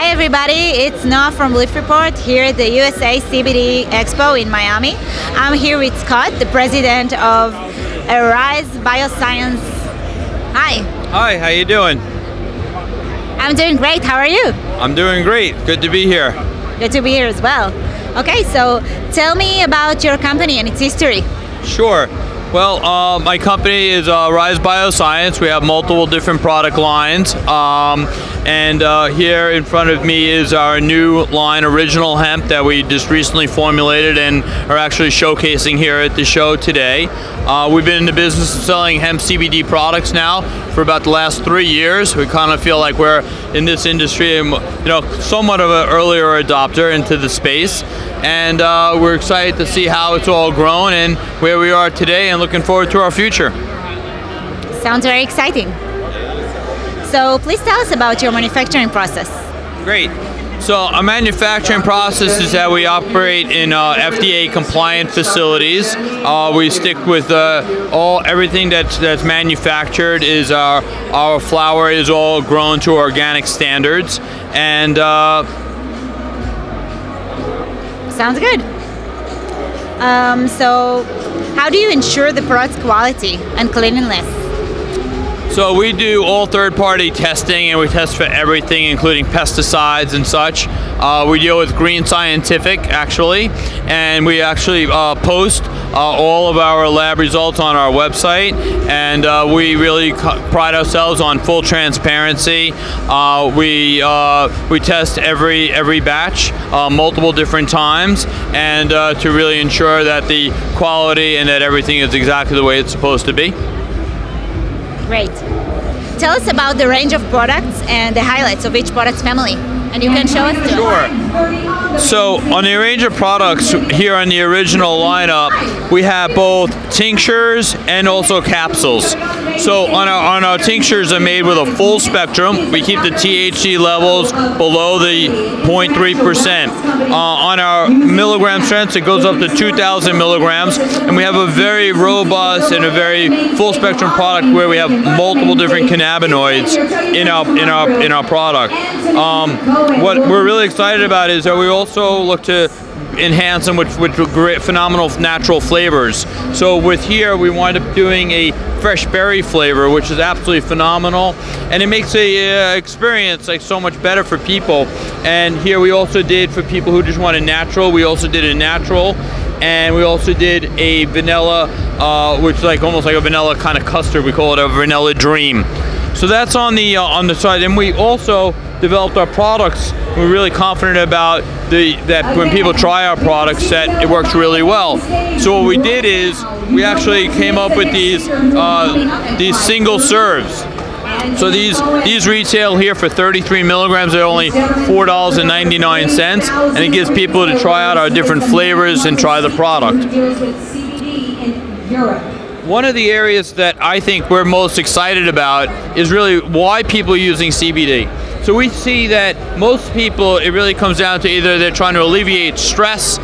Hi, everybody. It's Noah from Leafreport here at the USA CBD Expo in Miami. I'm here with Scott, the president of Arise Bioscience. Hi. Hi, how you doing? I'm doing great. How are you? I'm doing great. Good to be here. Good to be here as well. Okay, so tell me about your company and its history. Sure. Well, uh, my company is uh, Rise Bioscience. We have multiple different product lines. Um, and uh, here in front of me is our new line, Original Hemp, that we just recently formulated and are actually showcasing here at the show today. Uh, we've been in the business of selling hemp CBD products now for about the last three years. We kind of feel like we're in this industry, you know, somewhat of an earlier adopter into the space and uh, we're excited to see how it's all grown and where we are today and looking forward to our future. Sounds very exciting. So please tell us about your manufacturing process. Great. So our manufacturing process is that we operate in uh, FDA compliant facilities. Uh, we stick with uh, all everything that's that's manufactured is our our flower is all grown to organic standards and uh, Sounds good. Um, so, how do you ensure the product's quality and cleanliness? So we do all third-party testing, and we test for everything, including pesticides and such. Uh, we deal with Green Scientific, actually, and we actually uh, post uh, all of our lab results on our website, and uh, we really pride ourselves on full transparency. Uh, we uh, we test every every batch multiple different times, and to really ensure that the quality and that everything is exactly the way it's supposed to be. Great. Tell us about the range of products and the highlights of each product family. And you can show us too. Sure. So on the range of products here on the original lineup, we have both tinctures and also capsules. So on our, on our tinctures are made with a full spectrum. We keep the THC levels below the 0.3%. Uh, on our milligram strengths, it goes up to 2,000 milligrams, and we have a very robust and a very full spectrum product where we have multiple different cannabinoids in our in our in our product. Um, what we're really excited about is that we also look to enhance them with, with great, phenomenal natural flavors. So with here, we wind up doing a fresh berry flavor, which is absolutely phenomenal, and it makes the uh, experience like so much better for people. And here we also did for people who just want a natural. We also did a natural, and we also did a vanilla, uh, which like almost like a vanilla kind of custard. We call it a vanilla dream. So that's on the uh, on the side, and we also developed our products. We're really confident about the that when people try our products, that it works really well. So what we did is we actually came up with these uh, these single serves. So these these retail here for 33 milligrams at only four dollars and 99 cents, and it gives people to try out our different flavors and try the product. One of the areas that I think we're most excited about is really why people are using CBD. So we see that most people, it really comes down to either they're trying to alleviate stress,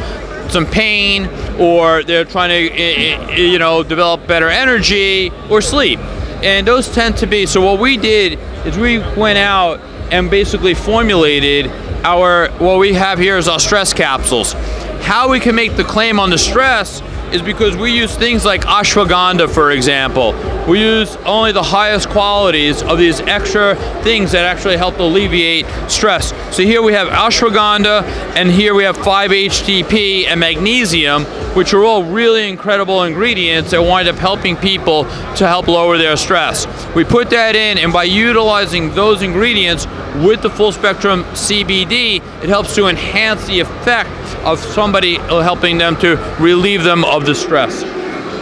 some pain, or they're trying to, eh, eh, you know, develop better energy or sleep. And those tend to be, so what we did is we went out and basically formulated our, what we have here is our stress capsules. How we can make the claim on the stress is because we use things like ashwagandha, for example. We use only the highest qualities of these extra things that actually help alleviate stress. So here we have ashwagandha, and here we have 5-HTP and magnesium, which are all really incredible ingredients that wind up helping people to help lower their stress. We put that in, and by utilizing those ingredients with the full spectrum CBD, it helps to enhance the effect of somebody helping them to relieve them of the stress.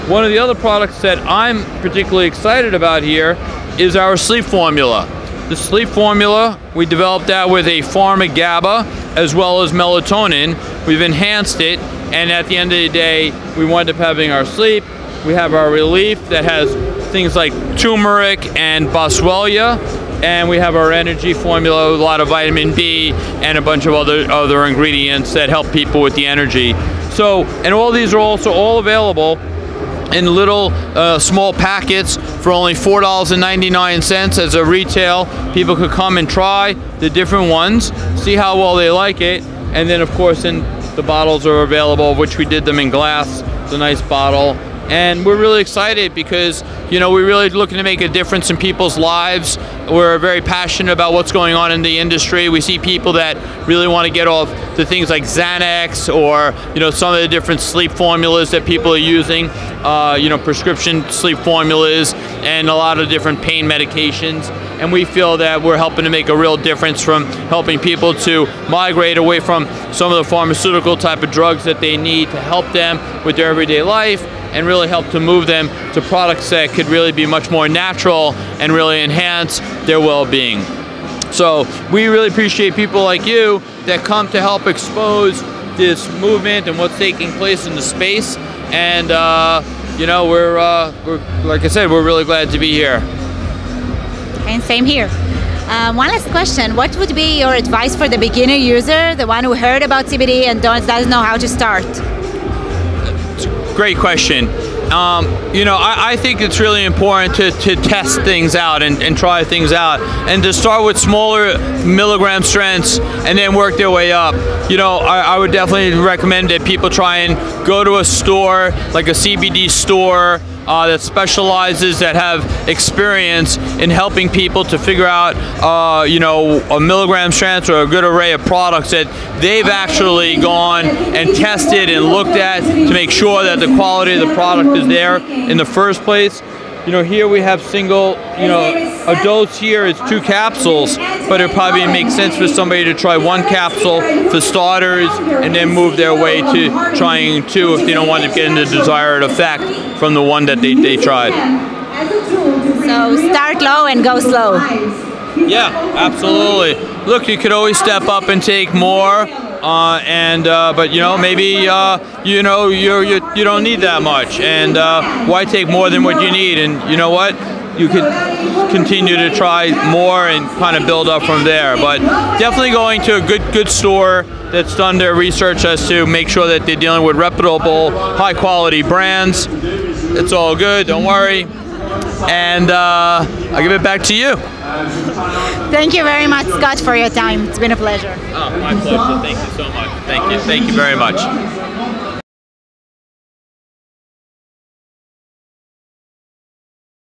One of the other products that I'm particularly excited about here is our sleep formula. The sleep formula, we developed that with a PharmaGABA as well as melatonin. We've enhanced it, and at the end of the day, we wind up having our sleep. We have our relief that has things like turmeric and boswellia, and we have our energy formula a lot of vitamin B and a bunch of other other ingredients that help people with the energy. So, and all these are also all available in little uh, small packets for only $4.99 as a retail. People could come and try the different ones, see how well they like it, and then of course in the bottles are available, which we did them in glass. It's a nice bottle and we're really excited because you know we're really looking to make a difference in people's lives. We're very passionate about what's going on in the industry. We see people that really want to get off the things like xanax or you know some of the different sleep formulas that people are using uh, you know prescription sleep formulas and a lot of different pain medications. And we feel that we're helping to make a real difference from helping people to migrate away from some of the pharmaceutical type of drugs that they need to help them with their everyday life and really help to move them to products that could really be much more natural and really enhance their well-being. So we really appreciate people like you that come to help expose this movement and what's taking place in the space. And uh, you know, we're, uh, we're like I said, we're really glad to be here. And same here. Uh, one last question: What would be your advice for the beginner user, the one who heard about CBD and doesn't know how to start? Great question. Um, you know, I, I, think it's really important to, to test things out and, and, try things out and to start with smaller milligram strengths and then work their way up. You know, I, I would definitely recommend that people try and go to a store, like a CBD store, uh, that specializes, that have experience in helping people to figure out, uh, you know, a milligram strength or a good array of products that they've actually gone and tested and looked at to make sure that the quality of the product is there in the first place. You know, here we have single, you know, a dose here is two capsules, but it probably makes sense for somebody to try one capsule for starters and then move their way to trying two if they don't want to get the desired effect from the one that they, they tried. So start low and go slow. Yeah, absolutely. Look, you could always step up and take more. Uh, and uh, but you know maybe uh, you know you you don't need that much, and uh, why take more than what you need? And you know what? You could continue to try more and kind of build up from there. But definitely going to a good good store that's done their research as to make sure that they're dealing with reputable, high quality brands. It's all good. Don't worry. And uh, I'll give it back to you. Thank you very much, Scott, for your time. It's been a pleasure. Oh, my pleasure. Thank you so much. Thank you. Thank you very much.